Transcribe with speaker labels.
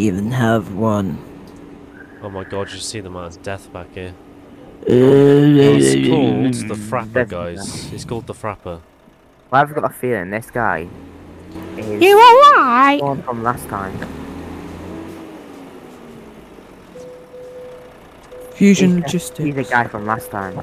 Speaker 1: even have one.
Speaker 2: Oh my god, you see the man's death back here.
Speaker 1: Uh, oh,
Speaker 2: It's uh, called the uh,
Speaker 3: Frapper,
Speaker 2: guys. It's called the Frapper.
Speaker 3: Well, I've got a feeling this guy is
Speaker 4: You alright?
Speaker 3: one from last time.
Speaker 1: Fusion
Speaker 3: He's a-
Speaker 1: logistics.
Speaker 3: He's a guy from last time.